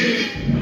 Jesus.